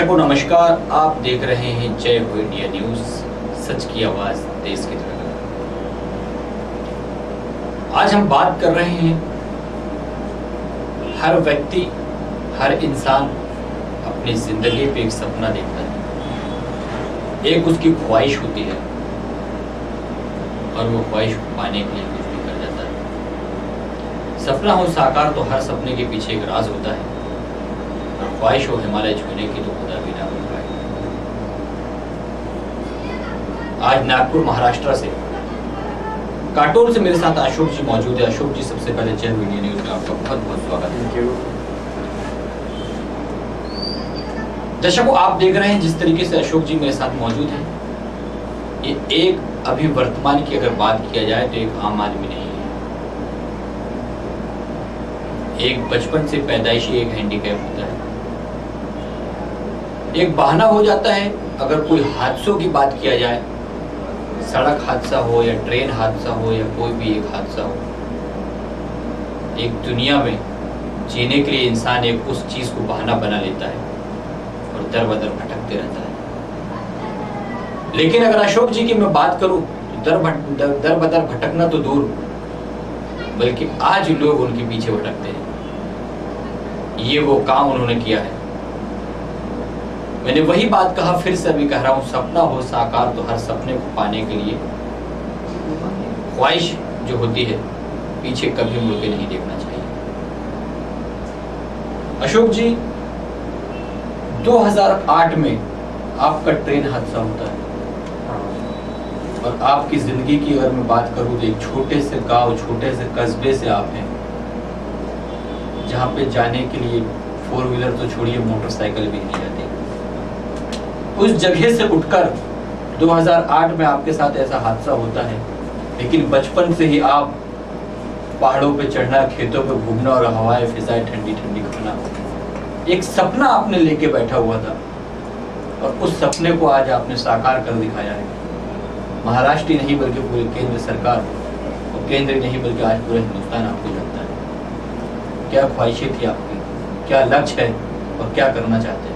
दर्शकों, नमस्कार। आप देख रहे हैं जय हो इंडिया न्यूज़, सच की आवाज़ देश की तरह आज हम बात कर रहे हैं, हर व्यक्ति, हर इंसान अपनी ज़िंदगी पे एक सपना देखता है। एक उसकी ख्वाहिश होती है, और वो ख्वाहिश पाने के लिए कुछ भी कर जाता है। सपना हो, साकार तो हर सपने के पीछे एक राज होता है। ख्वाहिश हो हिमालय छूने की तो खुदा भी ना मिल पाए। आज नागपुर महाराष्ट्र से काटोल से मेरे साथ अशोक जी मौजूद है। अशोक जी सबसे पहले जय वीडियो न्यूज़ में आपका बहुत बहुत स्वागत है। थैंक यू दर्शकों आप देख रहे हैं जिस तरीके से अशोक जी मेरे साथ मौजूद हैं। ये एक अभी वर्तमान की अगर बात किया जाए तो एक आम आदमी नहीं है। एक बचपन से पैदाइशी एक हैंडीकैप होता है। एक बहाना हो जाता है अगर कोई हादसों की बात किया जाए सड़क हादसा हो या ट्रेन हादसा हो या कोई भी एक हादसा हो एक दुनिया में जीने के लिए इंसान एक उस चीज़ को बहाना बना लेता है और दर बदर भटकते रहता है। लेकिन अगर अशोक जी की मैं बात करूँ तो दर भट दर, दर बदर भटकना तो दूर बल्कि आज लोग उनके पीछे भटकते हैं। ये वो काम उन्होंने किया है। मैंने वही बात कहा, फिर से अभी कह रहा हूँ, सपना हो, साकार तो हर सपने को पाने के लिए ख्वाहिश जो होती है, पीछे कभी मुड़ के नहीं देखना चाहिए। अशोक जी 2008 में आपका ट्रेन हादसा होता है। और आपकी ज़िंदगी की अगर मैं बात करूँ तो एक छोटे से गाँव, छोटे से कस्बे से आप हैं, जहाँ पे जाने के लिए फोर व्हीलर तो छोड़िए, मोटरसाइकिल भी नहीं जाती उस जगह से उठकर 2008 में आपके साथ ऐसा हादसा होता है। लेकिन बचपन से ही आप पहाड़ों पे चढ़ना, खेतों पे घूमना और हवाएँ फिजाएँ ठंडी ठंडी खाना। एक सपना आपने लेके बैठा हुआ था और उस सपने को आज आपने साकार कर दिखाया है। महाराष्ट्र नहीं बल्कि पूरी केंद्र सरकार और केंद्र नहीं बल्कि आज पूरा हिंदुस्तान आपको जानता है। क्या ख्वाहिशें थी आपकी? क्या लक्ष्य है और क्या करना चाहते हैं?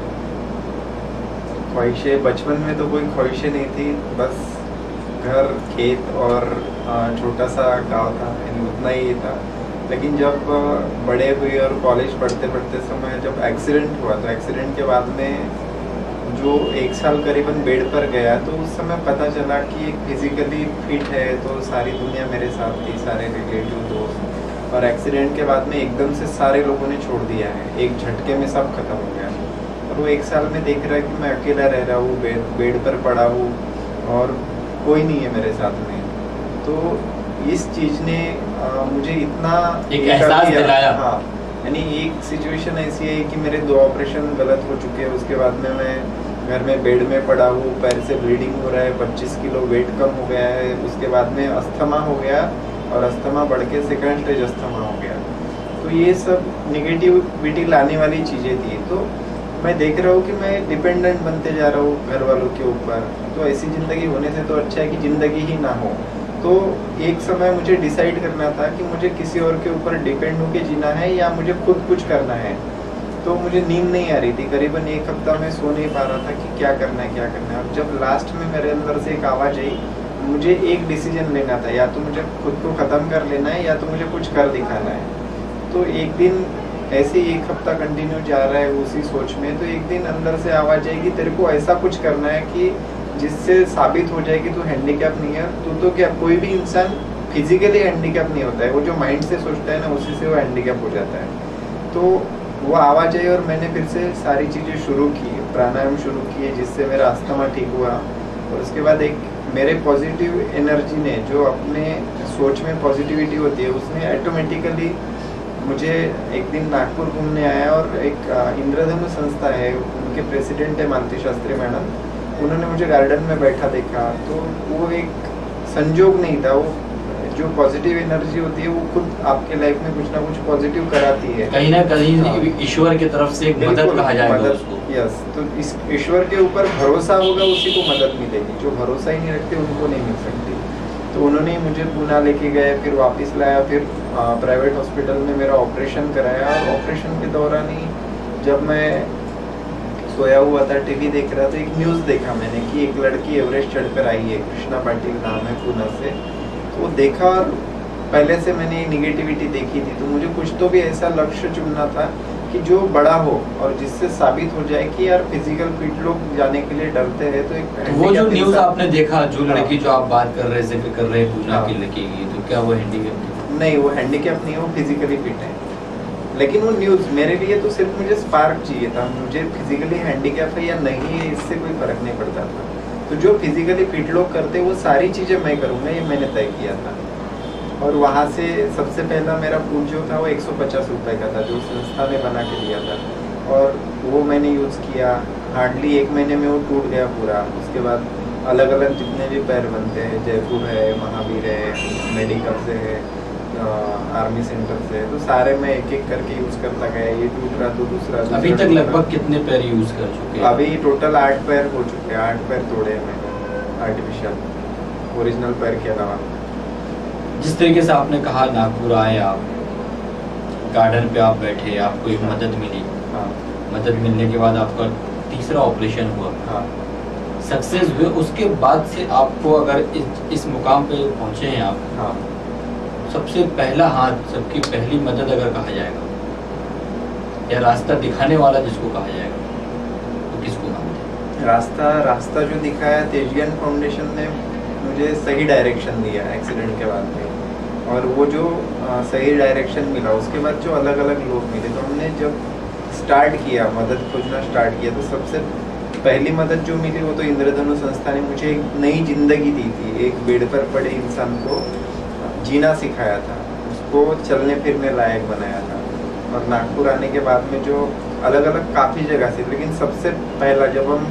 ख्वाहिशें। बचपन में तो कोई ख्वाहिशें नहीं थी, बस घर, खेत और छोटा सा गाँव था उतना ही था। लेकिन जब बड़े हुए और कॉलेज पढ़ते पढ़ते समय जब एक्सीडेंट हुआ तो एक्सीडेंट के बाद में जो एक साल करीबन बेड पर गया तो उस समय पता चला कि एक फिजिकली फिट है तो सारी दुनिया मेरे साथ थी, सारे रिलेटिव दोस्त। और एक्सीडेंट के बाद में एकदम से सारे लोगों ने छोड़ दिया है। एक झटके में सब खत्म हो गया। और वो एक साल में देख रहा है कि मैं अकेला रह रहा हूँ बेड बेड पर पड़ा हूँ और कोई नहीं है मेरे साथ में। तो इस चीज़ ने अ, मुझे इतना एक एहसास दिलाया। हाँ यानी एक सिचुएशन ऐसी है कि मेरे दो ऑपरेशन गलत हो चुके हैं उसके बाद में मैं घर में बेड में पड़ा हूँ पैर से ब्लीडिंग हो रहा है पच्चीस किलो वेट कम हो गया है उसके बाद में अस्थमा हो गया और अस्थमा बढ़ के सेकेंड स्टेज अस्थमा हो गया। तो ये सब निगेटिविटी लाने वाली चीज़ें थी। तो मैं देख रहा हूँ कि मैं डिपेंडेंट बनते जा रहा हूँ घर वालों के ऊपर। तो ऐसी ज़िंदगी होने से तो अच्छा है कि ज़िंदगी ही ना हो। तो एक समय मुझे डिसाइड करना था कि मुझे किसी और के ऊपर डिपेंड होके जीना है या मुझे खुद कुछ करना है। तो मुझे नींद नहीं आ रही थी। करीबन एक हफ़्ता मैं सो नहीं पा रहा था कि क्या करना है, क्या करना है। अब जब लास्ट में मेरे अंदर से एक आवाज़ आई, मुझे एक डिसीज़न लेना था। या तो मुझे खुद को ख़त्म कर लेना है या तो मुझे कुछ कर दिखाना है। तो एक दिन ऐसे ही एक हफ़्ता कंटिन्यू जा रहा है उसी सोच में तो एक दिन अंदर से आवाज़ आएगी, तेरे को ऐसा कुछ करना है कि जिससे साबित हो जाए कि तू हैंडीकैप नहीं है, तू तो क्या कोई भी इंसान फिजिकली हैंडीकैप नहीं होता है, वो जो माइंड से सोचता है ना, उसी से वो हैंडीकैप हो जाता है। तो वो आवाज़ आई और मैंने फिर से सारी चीज़ें शुरू की, प्राणायाम शुरू किए, जिससे मेरा अस्थमा ठीक हुआ। और उसके बाद एक मेरे पॉजिटिव एनर्जी ने, जो अपने सोच में पॉजिटिविटी होती है, उसने ऑटोमेटिकली मुझे एक दिन नागपुर घूमने आया और एक इंद्रधनु संस्था है उनके प्रेसिडेंट है मानती शास्त्री मैडम। उन्होंने मुझे गार्डन में बैठा देखा। तो वो एक संजोग नहीं था वो जो पॉजिटिव एनर्जी होती है वो खुद आपके लाइफ में कुछ ना कुछ पॉजिटिव कराती है। कहीं ना हाँ। कहीं ईश्वर की तरफ़ से एक मदद कहा जाएगा मदद, उसको। यस तो इस ईश्वर के ऊपर भरोसा होगा उसी को मदद मिलेगी। जो भरोसा ही नहीं रखते उनको नहीं मिल सकती। तो उन्होंने मुझे पूना लेके गए, फिर वापस लाया, फिर प्राइवेट हॉस्पिटल में मेरा ऑपरेशन कराया। और ऑपरेशन के दौरान ही जब मैं सोया हुआ था टीवी देख रहा था, एक न्यूज़ देखा मैंने कि एक लड़की एवरेस्ट चढ़कर आई है, कृष्णा पाटिल नाम है पूना से। तो देखा और पहले से मैंने निगेटिविटी देखी थी तो मुझे कुछ तो भी ऐसा लक्ष्य चुनना था कि जो बड़ा हो और जिससे साबित हो जाए कि यार फ़िज़िकल फिट लोग जाने के लिए डरते हैं तो एक तो वो जो न्यूज़ आपने देखा जो हाँ। लड़की जो आप बात कर रहे ज़िक्र कर रहे पूना हाँ। की लड़की की तो क्या वो हैंडीकैप नहीं वो हैंडीकैप नहीं है वो फिजिकली फिट है। लेकिन वो न्यूज़ मेरे लिए तो सिर्फ़ मुझे स्पार्क चाहिए था। मुझे फिजिकली हैंडीकैप है या नहीं है इससे कोई फ़र्क नहीं पड़ता था। तो जो फिजिकली फिट लोग करते वो सारी चीज़ें मैं करूँगा ये मैंने तय किया था। और वहाँ से सबसे पहला मेरा फ़ूड जो था वो एक सौ का था जो संस्था ने बना के दिया था। और वो मैंने यूज़ किया। हार्डली एक महीने में वो टूट गया पूरा। उसके बाद अलग अलग जितने भी पैर बनते हैं जयपुर है महावीर है मेडिकल से है आर्मी सेंटर से तो सारे मैं एक एक करके यूज़ करता गया। ये टूट रहा तो दूसरा दूसरा अभी तक लगभग कितने पैर यूज़ कर चुके हैं? अभी टोटल आठ पैर हो चुके हैं। आठ पैर तोड़े हैं मैंने। आर्टिफिशियल ओरिजिनल पैर के अलावा। जिस तरीके से आपने कहा नागपुर आए आप गार्डन पे आप बैठे आपको एक मदद मिली। हाँ। मदद मिलने के बाद आपका तीसरा ऑपरेशन हुआ। हाँ। सक्सेस हुए उसके बाद से आपको अगर इस, इस मुकाम पे पहुँचे हैं आप हाँ। सबसे पहला हाथ सबकी पहली मदद अगर कहा जाएगा या रास्ता दिखाने वाला जिसको कहा जाएगा तो किसको मानते हैं? रास्ता रास्ता जो दिखाया तेजियन फाउंडेशन ने मुझे सही डायरेक्शन दिया एक्सीडेंट के बाद में और वो जो सही डायरेक्शन मिला, उसके बाद जो अलग अलग लोग मिले तो हमने जब स्टार्ट किया, मदद खोजना स्टार्ट किया तो सबसे पहली मदद जो मिली वो तो इंद्रधनु संस्था ने मुझे एक नई ज़िंदगी दी थी। एक बेड पर पड़े इंसान को जीना सिखाया था। उसको चलने फिरने लायक बनाया था। और नागपुर आने के बाद में जो अलग अलग काफ़ी जगह से लेकिन सबसे पहला जब हम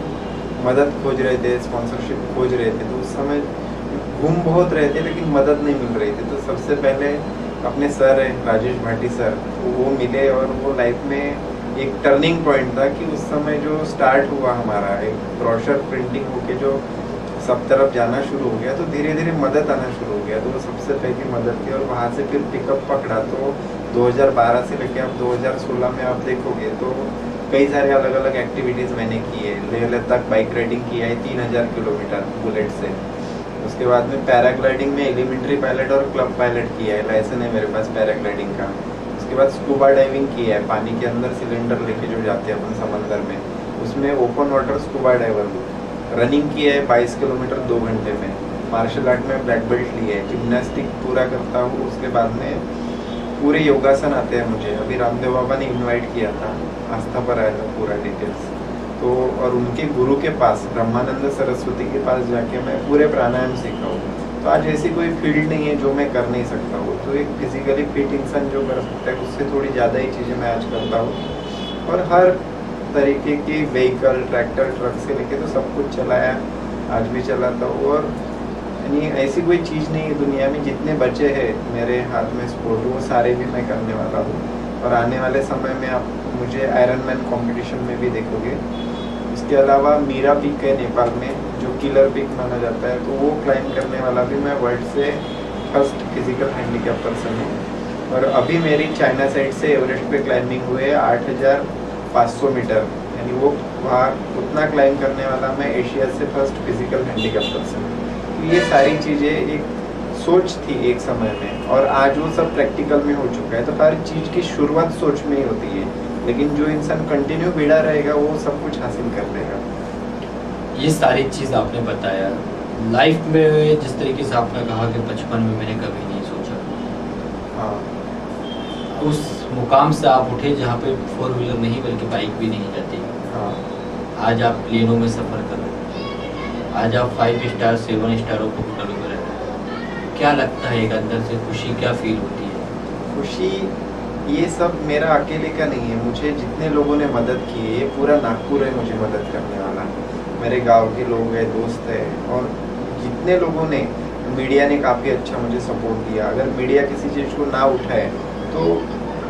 मदद खोज रहे थे स्पॉन्सरशिप खोज रहे थे तो उस समय घूम बहुत रहे थे, लेकिन मदद नहीं मिल रही थी। तो सबसे पहले अपने सर है राजेश भाटी सर तो वो मिले और वो लाइफ में एक टर्निंग पॉइंट था कि उस समय जो स्टार्ट हुआ हमारा, एक ब्रोशर प्रिंटिंग होके जो सब तरफ़ जाना शुरू हो गया तो धीरे धीरे मदद आना शुरू हो गया। तो वो सबसे पहली मदद थी और वहाँ से फिर पिकअप पकड़ा। तो 2012 से लेके अब 2016 में आप देखोगे तो कई सारे अलग अलग एक्टिविटीज़ मैंने की है लेह लद्दाख बाइक राइडिंग की है तीन हज़ार किलोमीटर बुलेट से। उसके बाद में पैराग्लाइडिंग में एलिमेंट्री पायलट और क्लब पायलट किया है लाइसेंस है मेरे पास पैराग्लाइडिंग का। उसके बाद स्कूबा डाइविंग किया है, पानी के अंदर सिलेंडर लेके जो जाते हैं अपन समंदर में, उसमें open water scuba diver running किया है बाईस किलोमीटर दो घंटे में। मार्शल आर्ट में ब्लैक बेल्ट ली है जिम्नास्टिक पूरा करता हूँ, उसके बाद में पूरे योगासन आते हैं मुझे। अभी रामदेव बाबा ने इनवाइट किया था, आस्था पर आया था पूरा डिटेल्स तो और उनके गुरु के पास, ब्रह्मानंद सरस्वती के पास जाके मैं पूरे प्राणायाम सीखा हूँ। तो आज ऐसी कोई फ़ील्ड नहीं है जो मैं कर नहीं सकता हूँ। तो एक फिजिकली फिट इंसान जो कर सकता है, उससे थोड़ी ज़्यादा ही चीज़ें मैं आज करता हूँ। और हर तरीके की व्हीकल ट्रैक्टर ट्रक से लेके तो सब कुछ चलाया, आज भी चलाता हूँ। और यानी ऐसी कोई चीज़ नहीं है दुनिया में, जितने बचे हैं मेरे हाथ में स्पोर्ट वो सारे भी मैं करने वाला हूँ। और आने वाले समय में आप मुझे आयरन मैन कॉम्पिटिशन में भी देखोगे। इसके अलावा मीरा पीक है नेपाल में, जो किलर पीक माना जाता है तो वो क्लाइंब करने वाला भी मैं वर्ल्ड से फ़र्स्ट फ़िज़िकल हैंडीकैप पर्सन हूँ। और अभी मेरी चाइना साइड से एवरेस्ट पे क्लाइंबिंग हुए आठ हज़ार पाँच सौ मीटर यानी वो वहाँ उतना क्लाइंब करने वाला मैं एशिया से फ़र्स्ट फ़िज़िकल हैंडीकैप पर्सन तो ये सारी चीज़ें एक सोच थी एक समय में, और आज वो सब प्रैक्टिकल में हो चुका है। तो हर चीज़ की शुरुआत सोच में ही होती है। लेकिन जो इंसान कंटिन्यू भिड़ा रहेगा वो सब कुछ हासिल कर लेगा। ये सारी चीज़ आपने बताया। लाइफ में जिस तरीके से आपने कहा कि बचपन में मैंने कभी नहीं सोचा। हाँ। उस मुकाम से आप उठे जहाँ पे फोर व्हीलर नहीं बल्कि बाइक भी नहीं जाती हाँ। आज आप प्लेनों में सफ़र कर रहे हैं। आज आप फाइव स्टार सेवन स्टारों को होटलों में रह रहे हैं। क्या लगता है एक अंदर से खुशी क्या फील होती है? खुशी ये सब मेरा अकेले का नहीं है। मुझे जितने लोगों ने मदद की है, ये पूरा नागपुर है मुझे मदद करने वाला। मेरे गाँव के लोग हैं, दोस्त हैं, और जितने लोगों ने, मीडिया ने काफ़ी अच्छा मुझे सपोर्ट दिया अगर मीडिया किसी चीज़ को ना उठाए तो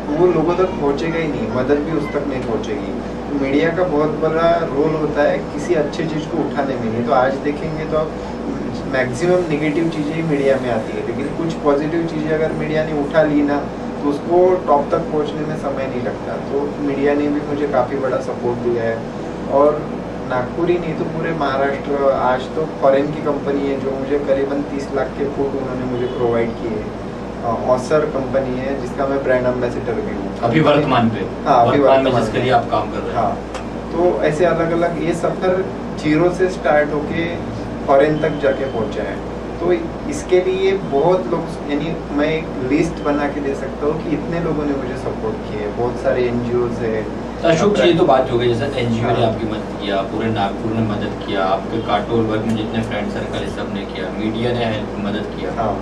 वो लोगों तक पहुँचेगा ही नहीं। मदद भी उस तक नहीं पहुँचेगी। मीडिया का बहुत बड़ा रोल होता है किसी अच्छी चीज़ को उठाने में। नहीं तो आज देखेंगे तो मैक्सिमम नेगेटिव चीज़ें ही मीडिया में आती है। लेकिन कुछ पॉजिटिव चीज़ें अगर मीडिया ने उठा ली ना तो उसको टॉप तक पहुँचने में समय नहीं लगता। तो मीडिया ने भी मुझे काफ़ी बड़ा सपोर्ट दिया है। और नागपुर ही नहीं तो पूरे महाराष्ट्र आज तो फॉरेन की कंपनी है जो मुझे करीबन तीस लाख के फूट उन्होंने मुझे प्रोवाइड किए ऑसर कंपनी है जिसका मैं ब्रांड एम्बेसडर भी हूँ। अभी वर्तमान पे? हाँ, अभी वर्तमान जिसके लिए आप काम कर रहे हैं? हाँ तो ऐसे अलग अलग ये सफ़र ज़ीरो से स्टार्ट होके फॉरेन तक जाके पहुँचा है। तो इसके लिए बहुत लोग यानी मैं एक लिस्ट बना के दे सकता हूँ कि इतने लोगों ने मुझे सपोर्ट किए बहुत सारे एन है। अशोक जी तो बात हो गई जैसे एनजीओ ने हाँ। आपकी मदद किया पूरे नागपुर ने मदद किया आपके काटोल वर्ग में जितने फ्रेंड सर्कल है सबने किया मीडिया ने हेल्प मदद किया। हाँ।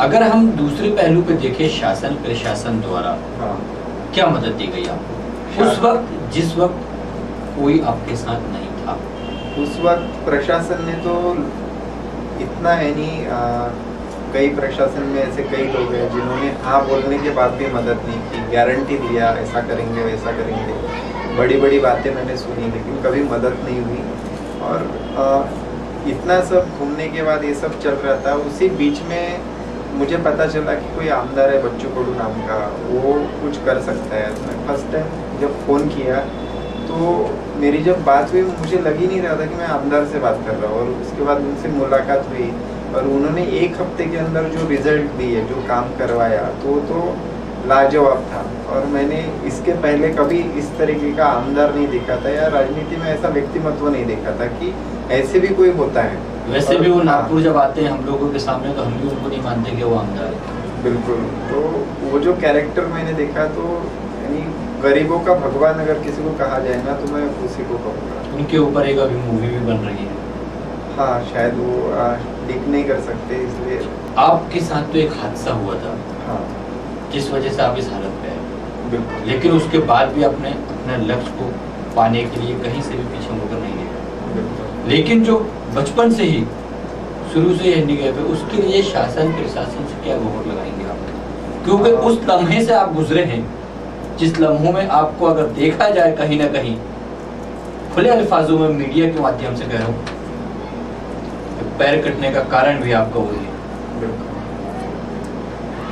अगर हम दूसरे पहलू पे देखें शासन प्रशासन द्वारा हाँ। क्या मदद दी गई आपको? उस वक्त जिस वक्त कोई आपके साथ नहीं था। उस वक्त प्रशासन ने तो इतना है नहीं कई प्रशासन में ऐसे कई लोग हैं जिन्होंने हाँ बोलने के बाद भी मदद नहीं की गारंटी दिया ऐसा करेंगे वैसा करेंगे। बड़ी बड़ी बातें मैंने सुनी लेकिन कभी मदद नहीं हुई। और आ, इतना सब घूमने के बाद ये सब चल रहा था उसी बीच में मुझे पता चला कि कोई आमदार है बच्चू कोडू नाम का वो कुछ कर सकता है। मैं फ़र्स्ट टाइम जब फ़ोन किया तो मेरी जब बात हुई मुझे लग ही नहीं रहा था कि मैं आमदार से बात कर रहा हूँ। और उसके बाद उनसे मुलाकात हुई और उन्होंने एक हफ़्ते के अंदर जो रिज़ल्ट दिए जो काम करवाया तो तो लाजवाब था। और मैंने इसके पहले कभी इस तरीके का आमदार नहीं देखा था या राजनीति में ऐसा व्यक्तिमत्व नहीं देखा था कि ऐसे भी कोई होता है। वैसे भी वो हाँ। नागपुर जब आते हैं हम लोगों के सामने तो हम भी उनको नहीं मानते कि वो आमदार है। बिल्कुल। तो वो जो कैरेक्टर मैंने देखा तो गरीबों का भगवान अगर किसी को कहा जाए ना तो मैं उसी को कहूँगा। उनके ऊपर एक अभी मूवी भी बन रही है। हाँ शायद वो लिख नहीं कर सकते इसलिए। आपके साथ तो एक हादसा हुआ था? हाँ। जिस वजह से आप इस हालत पे आए बिल्कुल। लेकिन उसके बाद भी आपने अपने लक्ष्य को पाने के लिए कहीं से भी पीछे मुड़कर नहीं बिल्कुल। लेकिन जो बचपन से ही शुरू से ही हैंडीकैप है उसके लिए शासन प्रशासन से क्या मोहर लगाएँगे आप? क्योंकि उस लम्हे से आप गुजरे हैं जिस लम्हों में आपको अगर देखा जाए कहीं ना कहीं खुले अल्फाजों में मीडिया के माध्यम से कह रहा हूँ कि पैर कटने का कारण भी आपका वही है।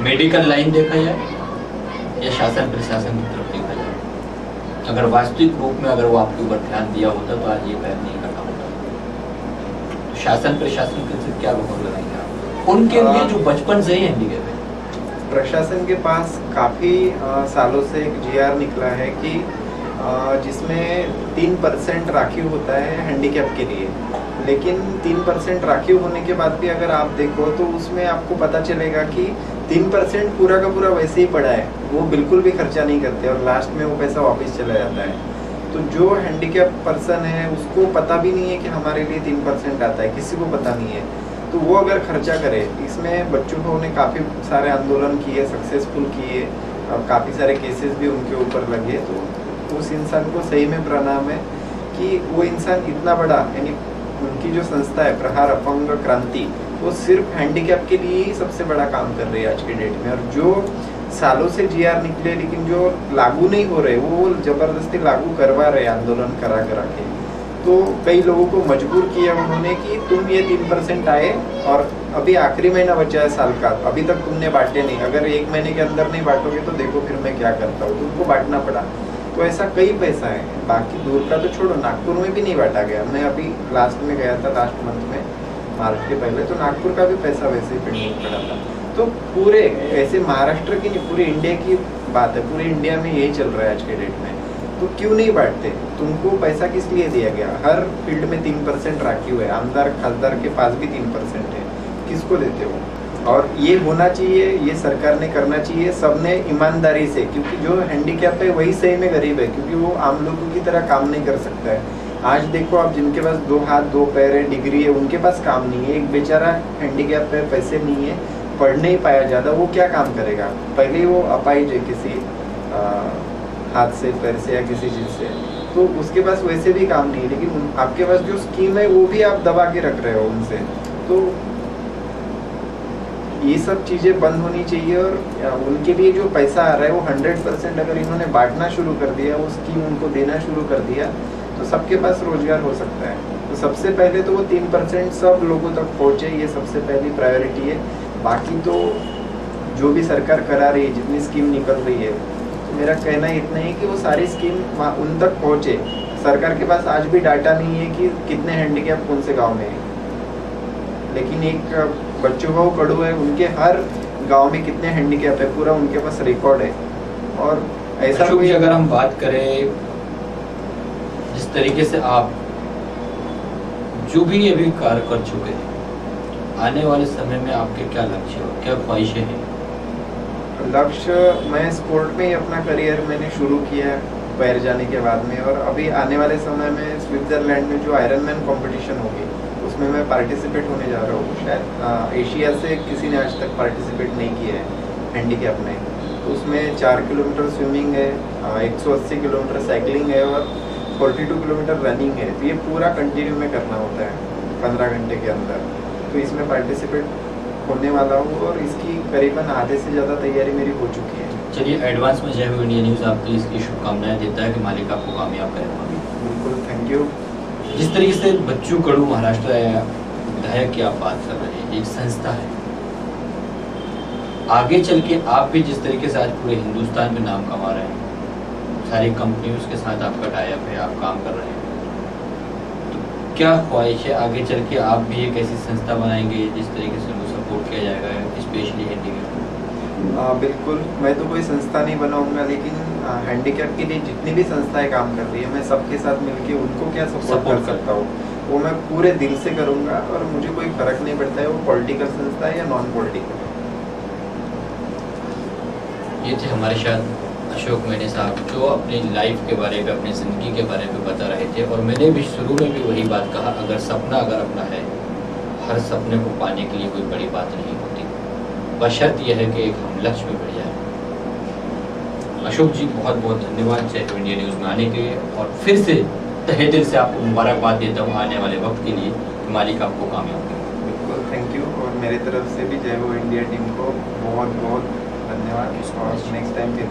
मेडिकल लाइन देखा जाए या शासन प्रशासन की तरफ़ देखा जाए। अगर वास्तविक रूप में अगर वो आपके ऊपर ध्यान दिया होता तो आज ये पैर नहीं कटा होता। तो शासन प्रशासन के क्या मोहर लगाएँगे उनके लिए जो बचपन से ही हैंडीकैप है। प्रशासन के पास काफ़ी सालों से एक जीआर निकला है कि जिसमें तीन परसेंट राखी होता है हैंडीकैप के लिए। लेकिन तीन परसेंट राखी होने के बाद भी अगर आप देखो तो उसमें आपको पता चलेगा कि तीन परसेंट पूरा का पूरा वैसे ही पड़ा है। वो बिल्कुल भी खर्चा नहीं करते और लास्ट में वो पैसा वापस चला जाता है। तो जो हैंडीकैप पर्सन है, उसको पता भी नहीं है कि हमारे लिए तीन परसेंट आता है। किसी को पता नहीं है। तो वो अगर खर्चा करे, इसमें बच्चों को उन्हें काफ़ी सारे आंदोलन किए सक्सेसफुल किए और काफ़ी सारे केसेस भी उनके ऊपर लगे तो उस इंसान को सही में प्रणाम है कि वो इंसान इतना बड़ा, यानी उनकी जो संस्था है, प्रहार अपंग क्रांति, वो सिर्फ़ हैंडीकैप के लिए ही सबसे बड़ा काम कर रही है आज के डेट में। और जो सालों से जीआर निकले, लेकिन जो लागू नहीं हो रहे, वो ज़बरदस्ती लागू करवा रहे आंदोलन करा करा के। तो कई लोगों को मजबूर किया उन्होंने कि तुम ये तीन परसेंट आए और अभी आखिरी महीना बचा है साल का, अभी तक तुमने बांटे नहीं। अगर एक महीने के अंदर नहीं बांटोगे तो देखो फिर मैं क्या करता हूँ। तुमको बांटना पड़ा। तो ऐसा कई पैसा है। बाकी दूर का तो छोड़ो, नागपुर में भी नहीं बांटा गया। मैं अभी लास्ट में गया था लास्ट मंथ में, मार्च के पहले तो नागपुर का भी पैसा वैसे ही पेंडिंग पड़ा था। तो पूरे, ऐसे महाराष्ट्र की नहीं, पूरे इंडिया की बात है। पूरे इंडिया में यही चल रहा है आज के डेट में। तो क्यों नहीं बांटते? तुमको पैसा किस लिए दिया गया? हर फ़ील्ड में तीन परसेंट राखी हुए आमदार, खासदार के पास भी तीन परसेंट है। किसको देते हो? और ये होना चाहिए, ये सरकार ने करना चाहिए सबने ईमानदारी से, क्योंकि जो हैंडीकैप है वही सही में गरीब है, क्योंकि वो आम लोगों की तरह काम नहीं कर सकता है। आज देखो आप जिनके पास दो हाथ, दो पैर है, डिग्री है, उनके पास काम नहीं है। एक बेचारा हैंडीकैप है, पैसे नहीं है, पढ़ नहीं पाया ज़्यादा, वो क्या काम करेगा? पहले वो अपाइज है किसी हाथ से, पैर से या किसी चीज़ से। तो उसके पास वैसे भी काम नहीं है, लेकिन आपके पास जो स्कीम है, वो भी आप दबा के रख रहे हो उनसे। तो ये सब चीज़ें बंद होनी चाहिए और उनके लिए जो पैसा आ रहा है, वो हंड्रेड परसेंट अगर इन्होंने बांटना शुरू कर दिया, वो स्कीम उनको देना शुरू कर दिया तो सबके पास रोज़गार हो सकता है। तो सबसे पहले तो वो तीन परसेंट सब लोगों तक पहुँचे, ये सबसे पहली प्रायोरिटी है। बाकी तो जो भी सरकार करा रही है, जितनी स्कीम निकल रही है तो मेरा कहना इतना ही कि वो सारी स्कीम वहाँ उन तक पहुँचे। सरकार के पास आज भी डाटा नहीं है कि कितने हैंडीकैप कौन से गाँव में है। लेकिन एक बच्चों का वो कड़ू है उनके हर गाँव में कितने हैंडीकैप है पूरा उनके पास रिकॉर्ड है। और ऐसा कोई अगर हम बात करें जिस तरीके से आप जो भी अभी कार्य कर चुके हैं आने वाले समय में आपके क्या लक्ष्य और क्या ख्वाहिशें हैं? लक्ष्य, मैं स्पोर्ट में ही अपना करियर मैंने शुरू किया पैर जाने के बाद में। और अभी आने वाले समय में स्विट्जरलैंड में जो आयरन मैन कॉम्पिटिशन होगी, उसमें मैं पार्टिसिपेट होने जा रहा हूँ। शायद एशिया से किसी ने आज तक पार्टिसिपेट नहीं किया है हैंडीकैप में। तो उसमें चार किलोमीटर स्विमिंग है एक सौ अस्सी किलोमीटर साइकिलिंग है और फोर्टी टू किलोमीटर रनिंग है। तो ये पूरा कंटिन्यू में करना होता है, पंद्रह घंटे के अंदर। तो इसमें पार्टिसिपेट होने वाला हूँ और इसकी करीबन आधे से ज़्यादा तैयारी मेरी हो चुकी है। चलिए एडवांस में जय इंडिया न्यूज़ आपके लिए इसकी शुभकामनाएँ देता है कि मालिक आपको कामयाब करे। बिल्कुल थैंक यू जिस तरीके से बच्चू कड़ू महाराष्ट्र विधायक की आप बात कर रहे हैं एक संस्था है। आगे चल के आप भी जिस तरीके से आज पूरे हिंदुस्तान में नाम कमा रहे हैं सारी कंपनियों के साथ आपका टाइप है आप काम कर रहे हैं। तो क्या ख्वाहिश है आगे चल के आप भी एक ऐसी संस्था बनाएँगे जिस तरीके से सपोर्ट किया जाएगा स्पेशली हैंडीकैप आ, बिल्कुल मैं तो कोई संस्था नहीं बनाऊँगा लेकिन हैंडीकैप के लिए जितनी भी संस्थाएँ काम कर रही है मैं सबके साथ मिलके उनको क्या सपोर्ट कर- सकता हूँ? वो मैं पूरे दिल से करूँगा और मुझे कोई फ़र्क नहीं पड़ता है वो पॉलिटिकल संस्था है या नॉन पॉलिटिकल ये थे हमारे साथ अशोक मैने साहब जो अपनी लाइफ के बारे में अपनी ज़िंदगी के बारे में बता रहे थे और मैंने भी शुरू में भी वही बात कहा अगर सपना अगर अपना है हर सपने को पाने के लिए कोई बड़ी बात नहीं होती। बशर्त यह है कि एक हम लक्ष्य में बढ़ जाए। अशोक जी बहुत बहुत धन्यवाद जय हो इंडिया न्यूज़ में आने के लिए। और फिर से तहे दिल से आपको मुबारकबाद देता हूँ आने वाले वक्त के लिए कि मालिक आपको कामयाब करे बिल्कुल थैंक यू और मेरी तरफ़ से भी जय हो इंडिया टीम को। बहुत बहुत धन्यवाद। और नेक्स्ट टाइम फिर